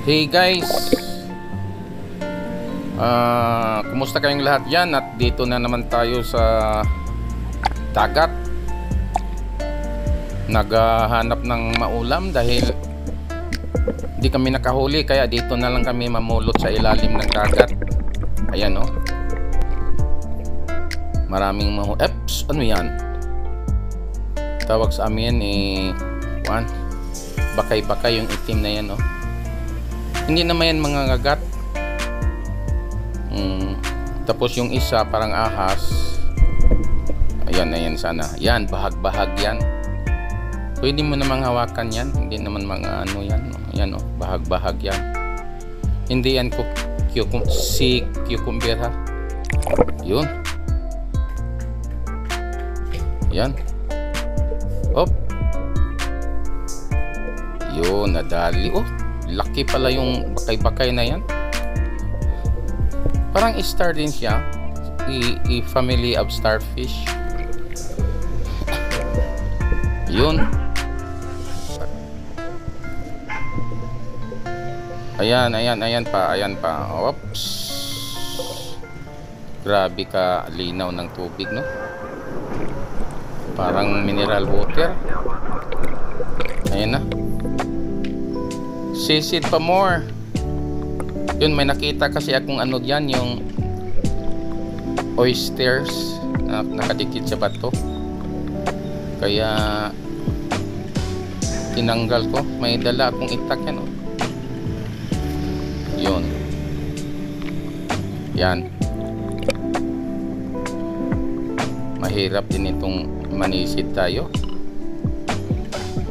Hey guys! Ah, kumusta kayong lahat yan? At dito na naman tayo sa dagat. Naghahanap ng maulam dahil hindi kami nakahuli kaya dito na lang kami mamulot sa ilalim ng dagat. Ayan oh. Maraming mahu... Eps! Ano yan? Tawag sa amin eh... Bakay-bakay yung itim na yan oh. Hindi naman yan mga gagat. Mm, tapos yung isa parang ahas. Ayan, ayan sana. Yan, bahag-bahag yan. Pwede mo namang hawakan yan. Hindi naman mga ano yan. Yan oh, bahag-bahag yan. Hindi yan ku cucum si cucumber ha. Yun. Yan. Op. Yun, nadali. Oh, laki pala yung bakay-bakay na yan. Parang star din siya. I, i family of starfish. Yun. Ayan, ayan, ayan pa, ayan pa. Oops. Grabe ka linaw ng tubig, no? Parang mineral water. Ayan na. Sisid pa more. Yun, may nakita kasi akong ano diyan, yung oysters na nakadikit sa bato. Kaya tinanggal ko. May dala akong itak yan. Oh. Yun. Yan. Mahirap din itong manisid tayo.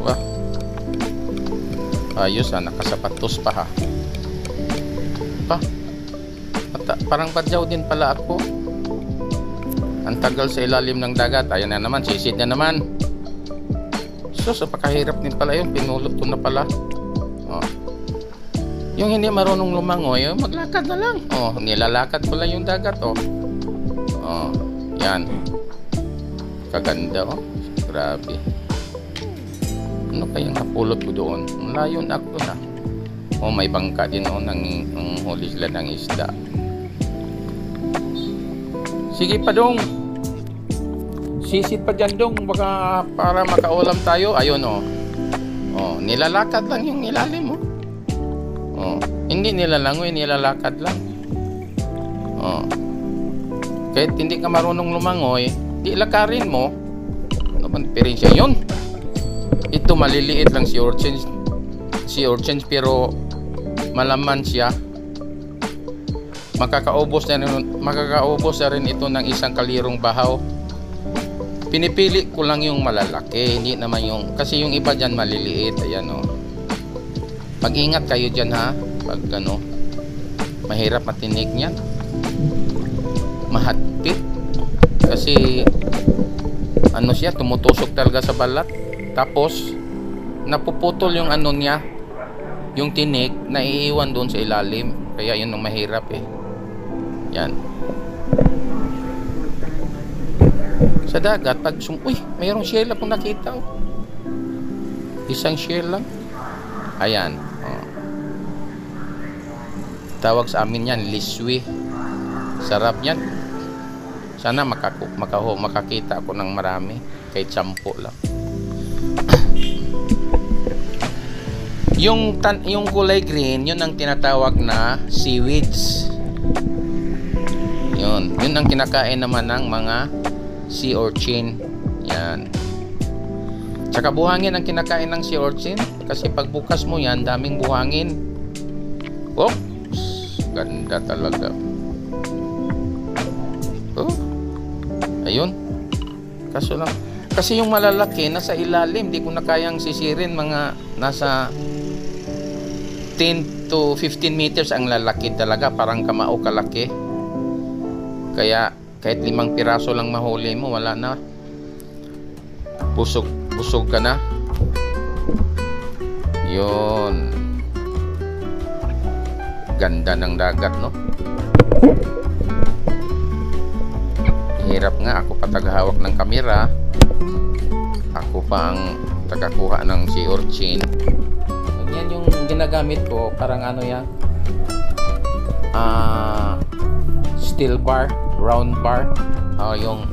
Wah. Ayos ha, nakasapatos pa ha. Pa. Mata, parang badyaw din pala ako. Ang tagal sa ilalim ng dagat. Ayan na naman, sisid na naman. So, sa pakahirap din pala yun. Pinulot ko na pala. Oh. Yung hindi marunong lumangoy, oh, maglakad na lang. Oh, nilalakad lang yung dagat, oh. Oh, yan. Kaganda, oh. Grabe. Ano kayang napulot ko doon? Malayo na ako doon, ah. Oh, may bangka din, oh, nang, nang huli sila ng isda. Sige pa dong. Sisid pa dyan dong. Baka para makaulam tayo. Ayun, oh. Oh, nilalakad lang yung ilalim, oh. Oh, hindi nilalangoy, nilalakad lang. Oh. Kahit hindi ka marunong lumangoy, di lakarin mo. Ano bang diferensya yun? Ito maliliit lang si urchins. Si urchins pero malaman siya. Makakaubos na rin, makakaubos na rin ito ng isang kalirong bahaw. Pinipili ko lang yung malalaki, hindi naman yung kasi yung iba diyan maliliit, ayan oh. Mag-ingat kayo dyan ha. Pag ano, mahirap matinig niyan. Mahagpit. Kasi, ano siya, tumutusok talaga sa balat. Tapos, napuputol yung ano niya, yung tinik, naiiwan doon sa ilalim. Kaya yun ang mahirap eh. Yan. Sa dagat, pag sum... Uy, mayroong shell akong nakita. Oh. Isang shell lang. Ayan. Oh. Tawag sa amin yan, liswi. Sarap yan. Sana makaku makaho, makakita ako ng marami. Kahit sampo lang. yung, tan yung kulay green, yun ang tinatawag na seaweeds. Yun. Yun ang kinakain naman ng mga sea urchin. Yan. Tsaka buhangin ang kinakain ng sea urchin. Kasi pagbukas mo yan, daming buhangin. Oops! Ganda talaga. Oh. Ayun. Kaso lang. Kasi yung malalaki, nasa ilalim. Di ko na kayang sisirin mga nasa 10 to 15 meters ang lalaki talaga. Parang kamao kalaki. Kaya kahit limang piraso lang mahuli mo, wala na. Busog, busog ka na. Yun. Ganda ng dagat, no? Hirap nga. Ako pa tagahawak ng kamera. Ako pa ang tagakuha ng sea urchin. Yan yung ginagamit ko, parang ano yan, ah, steel bar, round bar, oh, yung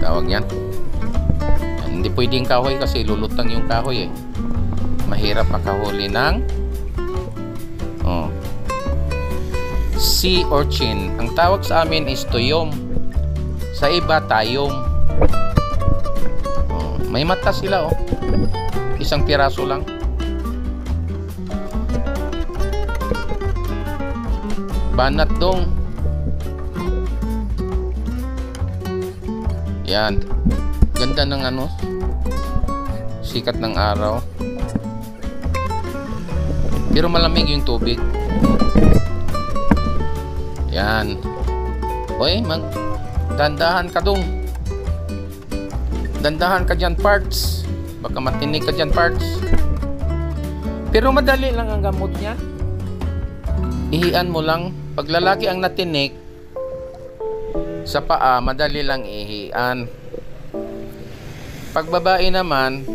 tawag yan. Yan, Hindi pwedeng kahoy kasi lulutang yung kahoy eh. Mahirap makahuli ng sea urchin. Ang tawag sa amin is tuyom. Sa iba, tayom. Oh, may mata sila oh. Isang piraso lang. Banat dong. Yan. Ganda ng ano. Sikat ng araw. Pero malamig yung tubig. Yan. Oy, mag dandahan ka dong. Dandahan ka dyan parts. Baka matinig ka dyan parts. Pero madali lang ang gamot niya. Ihian mo lang. Pag lalaki ang natinik, sa paa, madali lang ihian. Pag babae naman,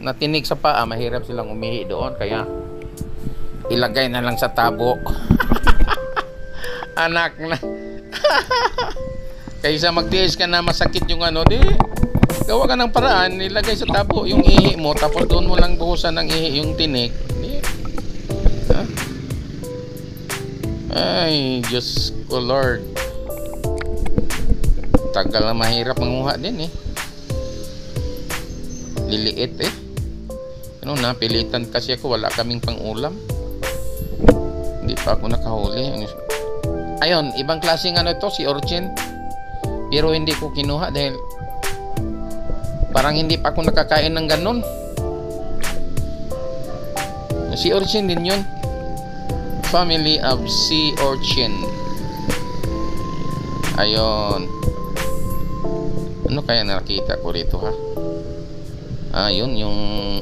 natinig sa paa, mahirap silang umihi doon. Kaya, ilagay na lang sa tabo. Anak na. Kaysa magtiis ka na masakit yung ano, di, gawa ka ng paraan, ilagay sa tabo yung ihi mo, tapos doon mo lang buhusan ng ihi yung tinik. Di, ha? Ay, Diyos ko Lord. Tagal na mahirap manguha din eh. Liliit eh. Ano, napilitan kasi ako, wala kaming pang-ulam. Hindi pa ako nakahuli. Ayun, ibang klaseng ano ito, si Orchin. Pero hindi ko kinuha dahil parang hindi pa ako nakakain ng ganun. Si Orchin din yun. Family of sea urchin. Ayun. Ano kaya nakita ko rito ha? Ah, yun, yung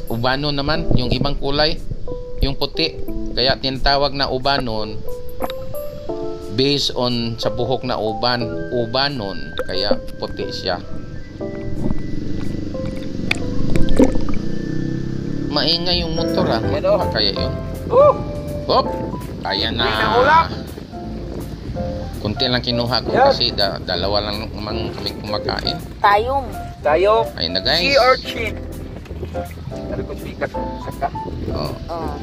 ubano naman, yung ibang kulay, yung puti. Kaya tinatawag na ubanon based on sa buhok na uban, ubanon, kaya puti siya. Maingay yung motor ah. Yan, oh. Ano kaya yun? Oh! Hop! Ayan na. Kunti lang kinuha ko kasi da, dalawa lang naman kami kumakain. Tayong. Tayo. Ayun na guys. Sea urchin. Sabi ko sikat saka. Oh. Oh.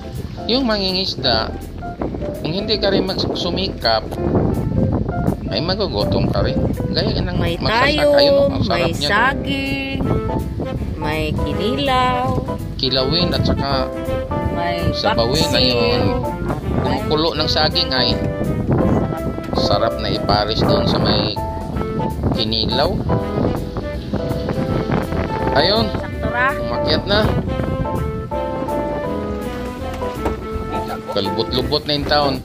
Yung mangingisda, kung hindi ka rin mag- sumikap, ay magugutom ka rin. Gaya ng May. Ayun, oh, tayong, ang may no? saging, may kinilaw, Kilawin at saka may Sabawin na yun. Yung kulo ng saging ay sarap na iparis doon sa may kinilaw. Ayun, umakyat na. Kalbot-lubot na yung taon.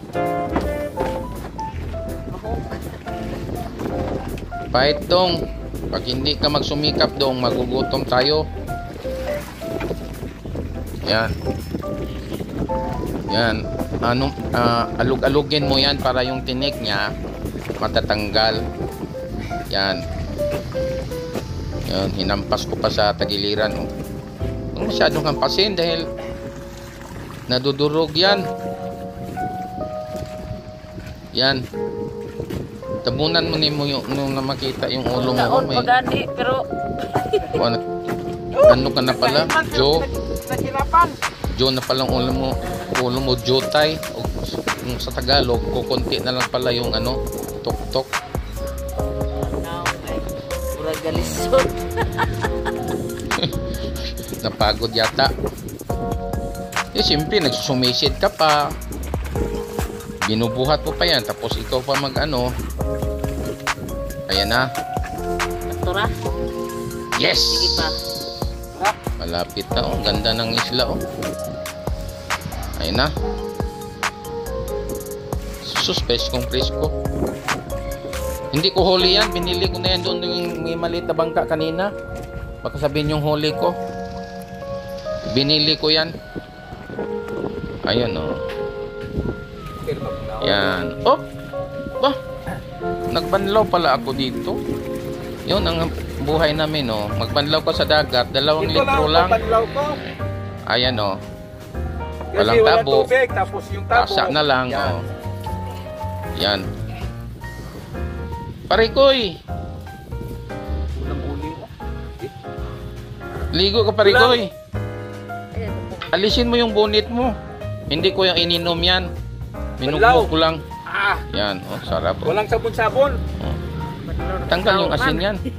Pahit dong. Pag hindi ka magsumikap dong, magugutom tayo. Yan. Yan. Ano, ah, alug-alugin mo yan para yung tinik niya matatanggal. Yan. Yan, hinampas ko pa sa tagiliran. Oh. Huwag masyadong hampasin dahil nadudurog yan. Yan. Tabunan mo ni mo yung nung makita yung ulo mo. May, pa gani, pero ano, ano ka na pala? Joe? Joe na palang ulo mo. Ulo mo, Jotay. O kung sa Tagalog, kukunti na lang pala yung ano, tok-tok. now, ay, pura galisod. Napagod yata. Eh, siyempre, nagsusumisid ka pa. Binubuhat mo pa yan. Tapos ikaw pa mag ano. Ayan na. Saktura. Yes! Sige pa. Malapit na. Oh. Ganda ng isla. Oh. Ayan na. Suspes kong presko. Hindi ko huli yan. Binili ko na yan doon yung may maliit na bangka kanina. Baka sabihin yung huli ko. Binili ko yan. Ayun oh. Yan. Oh! Ba? Nagbanlaw pala ako dito. Yun ang buhay namin oh. Magbanlaw ka sa dagat. Dalawang Ito litro lang. lang. ang panlaw ko. Ayan oh. Kasi Walang walang tabo. tubig, tapos yung tabo. Kasa na lang. Yan. Oh. Yan. Parikoy, ligo ka parikoy. Ayan, Alisin mo yung bonit mo. Hindi ko yung ininom yan. Minugmok Banlaw. ko lang. Ah, Yan, oh, sarap. oh. walang sabon-sabon. madlor. Tanggal yung asin yan.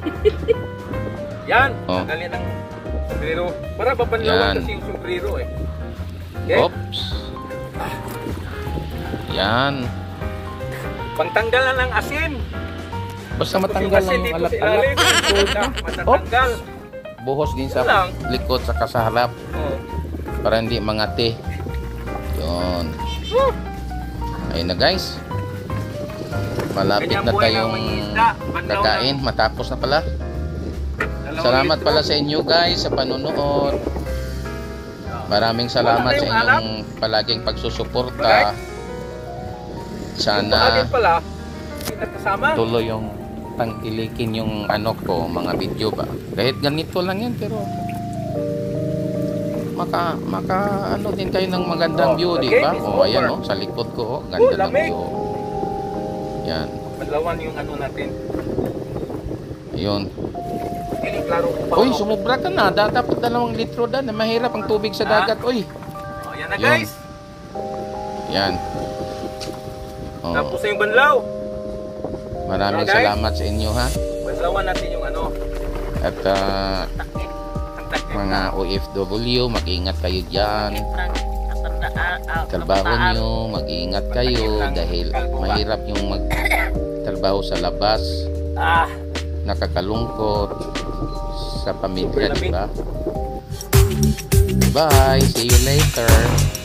Yan, Oh. tanggalin ang sombrero. Para babanlawan Yan. kasi yung sombrero eh. Okay? Oops. Yan. Pangtanggal na ng asin. Basta matanggal lang yung alat-alat. Matatanggal. Buhos din sa likod sa kasaharap Oh. para hindi mangati. Yun. Ayun na guys. Malapit na tayong kakain. Matapos na pala. Salamat pala sa inyo guys sa panonood. Maraming salamat sa inyong palaging pagsusuporta. Sana tuloy yung tangkilikin yung ano ko, mga video ba. Kahit ganito lang yan pero maka maka ano din kayo ng magandang Oh, view, di ba? Oh, ayan oh, sa likod ko oh, Oh, ganda ng view. Yan. Banlawan yung ano natin. Ayun. Uy, sumubra ka na. Da- Dapat dalawang litro dan. Mahirap ang tubig sa dagat. Uy. Oh, yan na guys. Yan. Oh, Tapos na yung banlaw. maraming Okay. salamat sa inyo ha. Banlawan natin yung ano. At takip. Mga OFW, mag-ingat kayo dyan. Ah, ah, trabaho nyo, mag-iingat kayo dahil mahirap yung magtrabaho sa labas, nakakalungkot sa pamilya, Super di ba? Bye! See you later!